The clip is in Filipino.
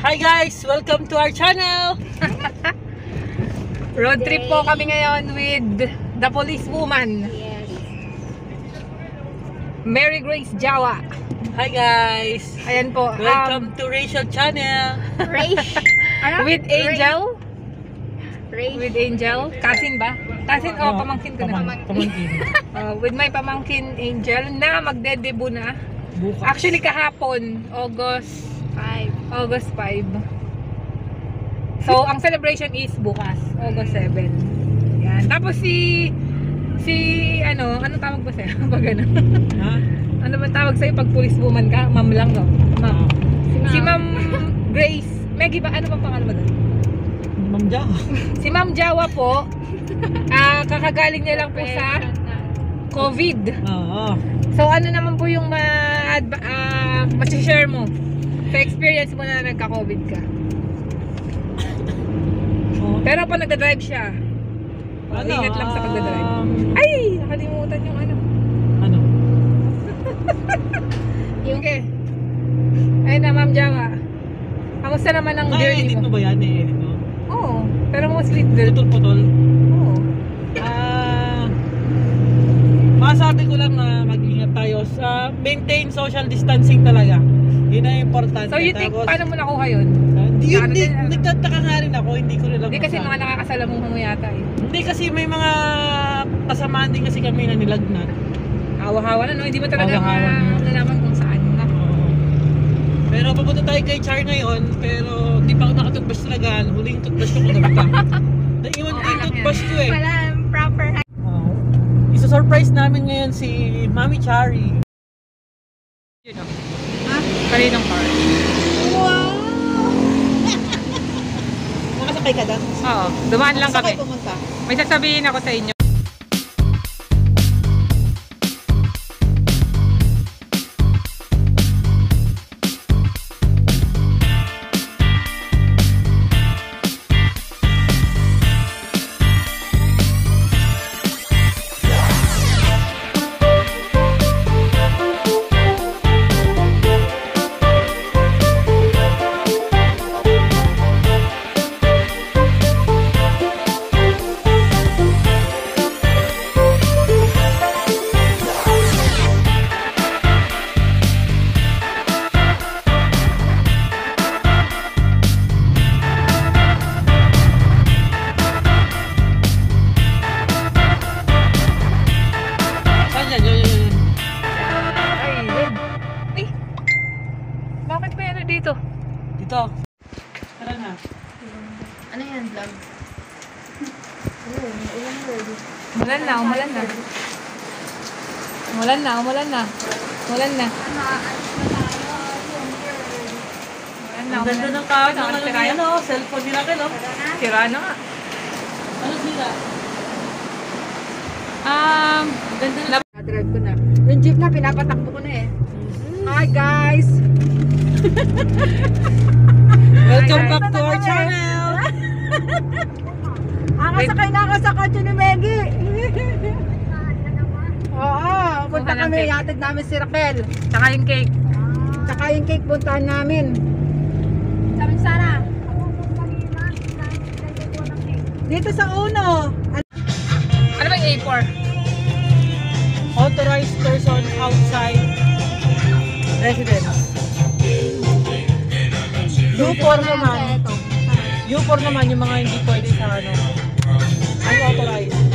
Hi guys! Welcome to our channel! Road trip po kami ngayon with the police woman, Yes. Mary Grace Jawa. Hi guys! Ayan po. um, Welcome to Rachel channel! Raish. Ano? with Angel. Raish. With Angel. Cousin ba? Cousin o pamangkin ko na. Pamang- Pamangkin. Uh, with my pamangkin Angel na magde-debut na. Bukas. Actually kahapon, August Five. August 5. So, ang celebration is bukas, August 7. Yan. Tapos si si ano, ano tawag ba sa'yo? Pag ano? Ha? Ano ba tawag sa'yo pag police woman ka? Ma'am lang no? Ma'am. Ah, Si Ma'am Grace. Maggie ba? Ano ba pangalan mo doon? Ma'am Ja. Si Ma'am Jawa po. Ah, kakagaling niya lang po sa COVID. Oo. So ano naman po yung ma uh, share mo sa experience mo na nagka-COVID ka? Oo. Pero pag nagda-drive siya, Ano, ingat lang sa pagdadrive. um, Ay, nakalimutan yung ano. ano? Yung Okay. Ayun na, Ma'am Jawa. Kamusta naman ang journey Na-edit mo mo? ba yan? Mo? Oo. Pero mostly. Putol-putol. Oo. Ah, masabi ko lang na mag-ingat tayo sa maintain social distancing talaga. Yun ang importante. So you think, Tapos, paano mo nakuha yun? ah, Hindi, Ano hindi, ano? nagtataka nga rin ako, hindi ko rin alam Hindi kasi mga saan. nakakasalamong mo yata eh. Hindi kasi may mga kasamaan din kasi kami na nilagnat. Hawa-hawa na no? Hindi mo talaga Hawa-hawa na. malalaman kung saan na. Pero papunta tayo kay Char ngayon, pero di pa ako nakatutbrush talaga. Huling toothbrush ko kagabi pa. Naiwan ko yung toothbrush ko eh. wala proper Oh. Isa-surprise namin ngayon si Mami Chari. Kaninong car? Wow! Nakasakay ka doon? Oo. Dumaan lang kami. pumunta? May sasabihin ako sa inyo. Bakit may ano dito? Dito. Tara na. Ano yan, vlog? Umulan na, umulan na. Umulan na, umulan na. Umulan na. Umulan na, Ang ganda umulan ng kahit ng Ano, cellphone nila kayo. Sira na nga. Ano sila? Um, Ganda na. na-drive ko na. Yung jeep na, pinapatakbo ko na eh. Hi guys! Welcome back to our channel. Nakasakay na ako sa kotse ni Meggy. Oo, punta ng kami, cake. yatid namin si Raquel. Tsaka yung cake. Tsaka yung cake puntahan namin. Sabi ni Sarah. Dito sa uno. Ano ba yung A4? Authorized person outside residence. U4 naman. U4 naman yung mga hindi pwede sa ano. Unauthorized.